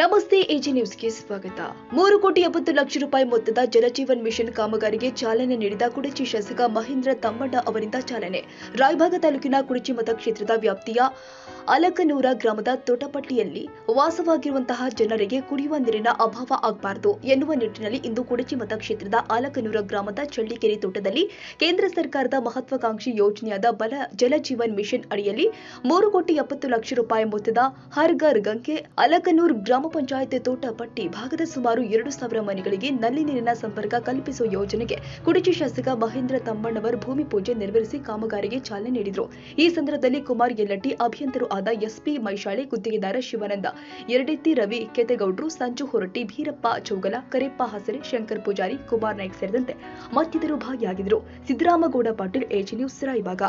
ನಮಸ್ತೆ, ಎಜಿ ನ್ಯೂಸ್ಗೆ ಸ್ವಾಗತ. ಮೂರು ಕೋಟಿ ಎಪ್ಪತ್ತು ಲಕ್ಷ ರೂಪಾಯಿ ಮೊತ್ತದ ಜಲಜೀವನ್ ಮಿಷನ್ ಕಾಮಗಾರಿಗೆ ಚಾಲನೆ ನೀಡಿದ ಕುಡಚಿ ಶಾಸಕ ಮಹೇಂದ್ರ ತಮ್ಮಣ್ಣ ಅವರಿಂದ ಚಾಲನೆ. ರಾಯಭಾಗ ತಾಲೂಕಿನ ಕುಡಚಿ ಮತಕ್ಷೇತ್ರದ ವ್ಯಾಪ್ತಿಯ ಅಲಕನೂರ ಗ್ರಾಮದ ತೋಟಪಟ್ಟಿಯಲ್ಲಿ ವಾಸವಾಗಿರುವಂತಹ ಜನರಿಗೆ ಕುಡಿಯುವ ನೀರಿನ ಅಭಾವ ಆಗಬಾರದು ಎನ್ನುವ ನಿಟ್ಟಿನಲ್ಲಿ ಇಂದು ಕುಡಚಿ ಮತಕ್ಷೇತ್ರದ ಆಲಕನೂರ ಗ್ರಾಮದ ಚಳ್ಳಿಕೆರೆ ತೋಟದಲ್ಲಿ ಕೇಂದ್ರ ಸರ್ಕಾರದ ಮಹತ್ವಾಕಾಂಕ್ಷಿ ಯೋಜನೆಯಾದ ಬಲ ಜಲಜೀವನ್ ಮಿಷನ್ ಅಡಿಯಲ್ಲಿ ಮೂರು ಕೋಟಿ ಎಪ್ಪತ್ತು ಲಕ್ಷ ರೂಪಾಯಿ ಮೊತ್ತದ ಹರ್ ಘರ್ ಗಂಗೆ ಅಲಕನೂರ್ ಗ್ರಾಮ ಪಂಚಾಯತ್ ತೋಟಪಟ್ಟಿ ಭಾಗದ ಸುಮಾರು ಎರಡು ಸಾವಿರ ಮನೆಗಳಿಗೆ ನಲ್ಲಿ ನೀರಿನ ಸಂಪರ್ಕ ಕಲ್ಪಿಸುವ ಯೋಜನೆಗೆ ಕುಡಚಿ ಶಾಸಕ ಮಹೇಂದ್ರ ತಮ್ಮಣ್ಣವರ್ ಭೂಮಿ ಪೂಜೆ ನೆರವೇರಿಸಿ ಕಾಮಗಾರಿಗೆ ಚಾಲನೆ ನೀಡಿದರು. ಈ ಸಂದರ್ಭದಲ್ಲಿ ಕುಮಾರ್ ಯಲ್ಲಟ್ಟಿ ಅಭಿಯಂತರು ಆದ ಎಸ್ಪಿ ಮೈಶಾಳೆ, ಗುತ್ತಿಗೆದಾರ ಶಿವಾನಂದ ಎರಡೆತ್ತಿ ರವಿ ಕೆತೆಗೌಡ್ರು, ಸಂಜು ಹೊರಟ್ಟಿ, ಭೀರಪ್ಪ ಚೌಗಲ, ಕರೆಪ್ಪ ಹಸರೆ, ಶಂಕರ್ ಪೂಜಾರಿ, ಕುಮಾರ್ ನಾಯ್ಕ್ ಸೇರಿದಂತೆ ಮತ್ತಿತರರು ಭಾಗಿಯಾಗಿದ್ದರು ಸಿದ್ದರಾಮಗೌಡ ಪಾಟೀಲ್ ಏಜಿ ನ್ಯೂಸ್ ರಾಯಬಾಗ.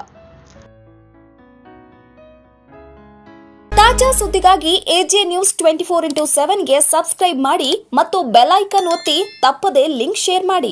ತಾಜಾ ಸುದ್ದಿಗಾಗಿ AJ news twenty four into ಸೆವೆನ್ಗೆ subscribe ಮಾಡಿ ಮತ್ತು ಬೆಲ್ ಐಕನ್ ಒತ್ತಿ ತಪ್ಪದೇ ಲಿಂಕ್ ಶೇರ್ ಮಾಡಿ.